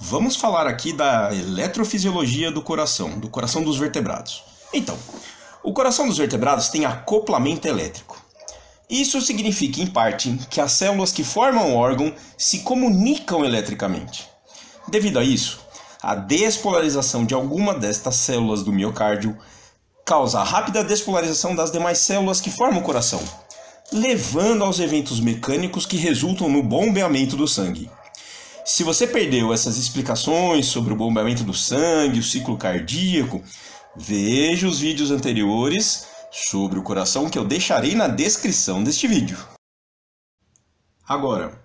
Vamos falar aqui da eletrofisiologia do coração, do coração dos vertebrados. Então, o coração dos vertebrados tem acoplamento elétrico. Isso significa, em parte, que as células que formam o órgão se comunicam eletricamente. Devido a isso, a despolarização de alguma destas células do miocárdio causa a rápida despolarização das demais células que formam o coração, levando aos eventos mecânicos que resultam no bombeamento do sangue. Se você perdeu essas explicações sobre o bombeamento do sangue, o ciclo cardíaco, veja os vídeos anteriores sobre o coração que eu deixarei na descrição deste vídeo. Agora,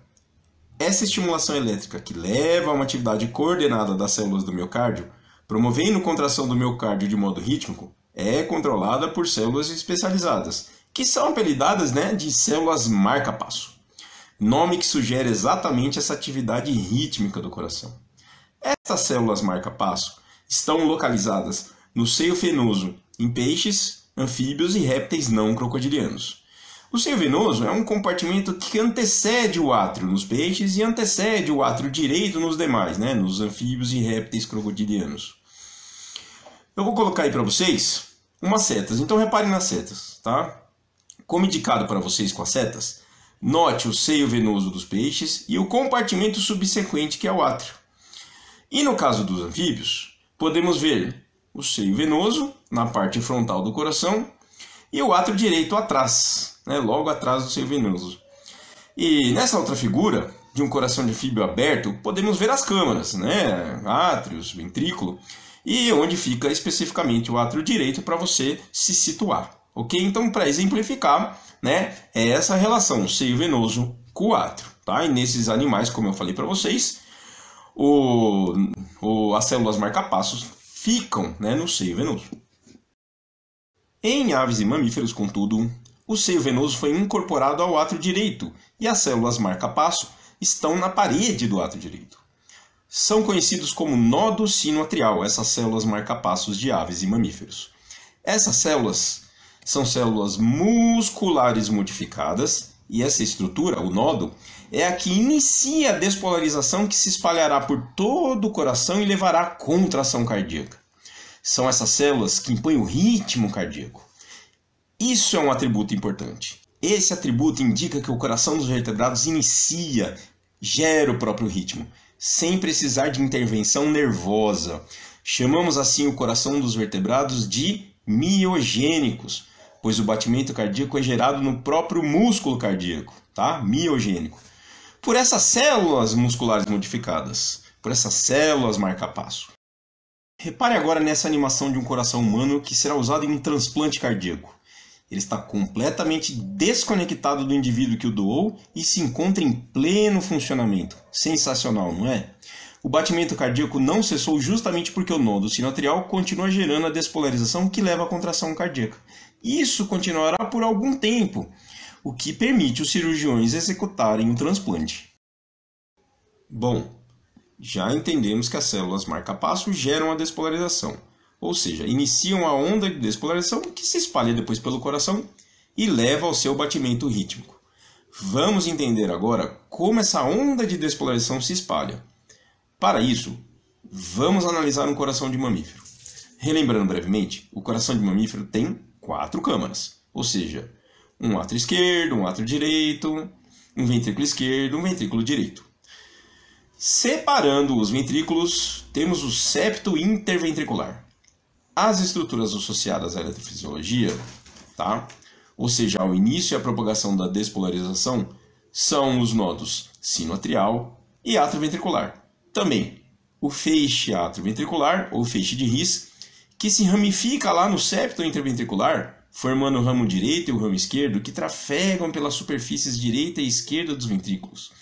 essa estimulação elétrica que leva a uma atividade coordenada das células do miocárdio, promovendo contração do miocárdio de modo rítmico, é controlada por células especializadas, que são apelidadas né, de células marca-passo nome que sugere exatamente essa atividade rítmica do coração. Estas células marca-passo estão localizadas no seio fenoso em peixes, anfíbios e répteis não crocodilianos. O seio venoso é um compartimento que antecede o átrio nos peixes e antecede o átrio direito nos demais, né, nos anfíbios e répteis crocodilianos. Eu vou colocar aí para vocês umas setas, então reparem nas setas, tá? Como indicado para vocês com as setas, Note o seio venoso dos peixes e o compartimento subsequente que é o átrio. E no caso dos anfíbios, podemos ver o seio venoso na parte frontal do coração e o átrio direito atrás, né, logo atrás do seio venoso. E nessa outra figura, de um coração de anfíbio aberto, podemos ver as câmaras, né, átrios, ventrículo, e onde fica especificamente o átrio direito para você se situar. Ok? Então, para exemplificar, né, é essa relação seio venoso com o átrio. Tá? E nesses animais, como eu falei para vocês, o, o, as células marcapassos ficam né, no seio venoso. Em aves e mamíferos, contudo, o seio venoso foi incorporado ao átrio direito e as células marca-passo estão na parede do átrio direito. São conhecidos como nodo sinoatrial, essas células marca-passos de aves e mamíferos. Essas células são células musculares modificadas e essa estrutura, o nodo, é a que inicia a despolarização que se espalhará por todo o coração e levará à contração cardíaca. São essas células que impõem o ritmo cardíaco. Isso é um atributo importante. Esse atributo indica que o coração dos vertebrados inicia, gera o próprio ritmo, sem precisar de intervenção nervosa. Chamamos assim o coração dos vertebrados de miogênicos pois o batimento cardíaco é gerado no próprio músculo cardíaco, tá? Miogênico. Por essas células musculares modificadas, por essas células marca-passo. Repare agora nessa animação de um coração humano que será usado em um transplante cardíaco. Ele está completamente desconectado do indivíduo que o doou e se encontra em pleno funcionamento. Sensacional, não é? O batimento cardíaco não cessou justamente porque o nodo sinoatrial continua gerando a despolarização que leva à contração cardíaca. Isso continuará por algum tempo, o que permite os cirurgiões executarem o transplante. Bom, já entendemos que as células marca-passo geram a despolarização, ou seja, iniciam a onda de despolarização que se espalha depois pelo coração e leva ao seu batimento rítmico. Vamos entender agora como essa onda de despolarização se espalha. Para isso, vamos analisar um coração de mamífero. Relembrando brevemente, o coração de mamífero tem quatro câmaras, ou seja, um átrio esquerdo, um átrio direito, um ventrículo esquerdo, um ventrículo direito. Separando os ventrículos, temos o septo interventricular. As estruturas associadas à eletrofisiologia, tá? ou seja, ao início e à propagação da despolarização, são os nodos sinoatrial e atrioventricular. Também o feixe atrioventricular, ou feixe de His, que se ramifica lá no septo interventricular, formando o ramo direito e o ramo esquerdo, que trafegam pelas superfícies direita e esquerda dos ventrículos.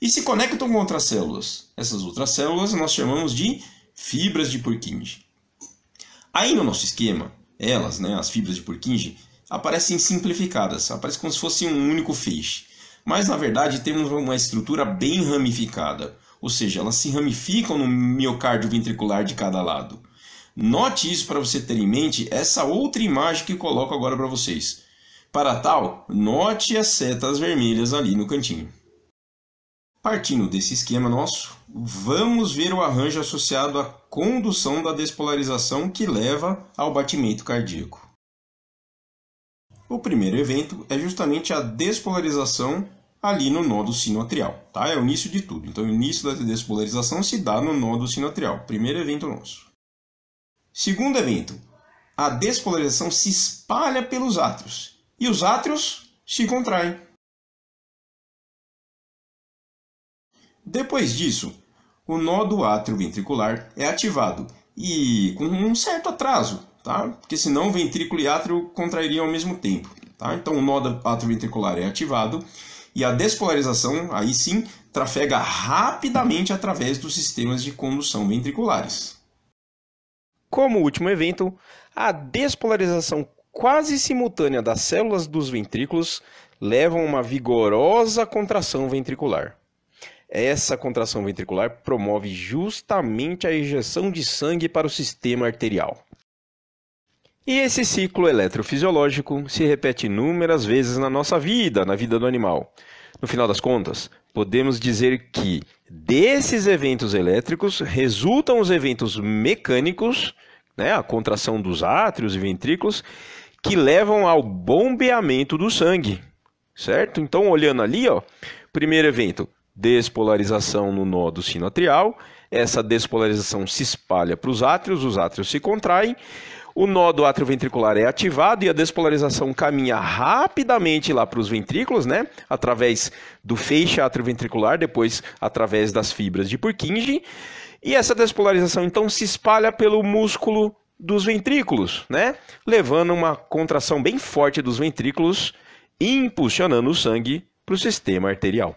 E se conectam com outras células. Essas outras células nós chamamos de fibras de Purkinje. Aí no nosso esquema, elas, né, as fibras de Purkinje, aparecem simplificadas, aparecem como se fosse um único feixe. Mas na verdade temos uma estrutura bem ramificada ou seja, elas se ramificam no miocárdio ventricular de cada lado. Note isso para você ter em mente essa outra imagem que coloco agora para vocês. Para tal, note as setas vermelhas ali no cantinho. Partindo desse esquema nosso, vamos ver o arranjo associado à condução da despolarização que leva ao batimento cardíaco. O primeiro evento é justamente a despolarização ali no nodo sinoatrial, tá? É o início de tudo. Então, o início da despolarização se dá no nodo sinoatrial, primeiro evento nosso. Segundo evento, a despolarização se espalha pelos átrios e os átrios se contraem. Depois disso, o nó do átrio ventricular é ativado e com um certo atraso, tá? Porque senão ventrículo e átrio contrairiam ao mesmo tempo, tá? Então o nó do átrio ventricular é ativado e a despolarização, aí sim, trafega rapidamente através dos sistemas de condução ventriculares. Como último evento, a despolarização quase simultânea das células dos ventrículos leva a uma vigorosa contração ventricular. Essa contração ventricular promove justamente a ejeção de sangue para o sistema arterial. E esse ciclo eletrofisiológico se repete inúmeras vezes na nossa vida, na vida do animal. No final das contas, podemos dizer que desses eventos elétricos resultam os eventos mecânicos, né, a contração dos átrios e ventrículos, que levam ao bombeamento do sangue, certo? Então, olhando ali, ó, primeiro evento, despolarização no nodo sinoatrial. Essa despolarização se espalha para os átrios, os átrios se contraem, o nó do átrio ventricular é ativado e a despolarização caminha rapidamente lá para os ventrículos, né? Através do feixe atrioventricular, depois através das fibras de Purkinje. E essa despolarização então se espalha pelo músculo dos ventrículos, né? Levando uma contração bem forte dos ventrículos, impulsionando o sangue para o sistema arterial.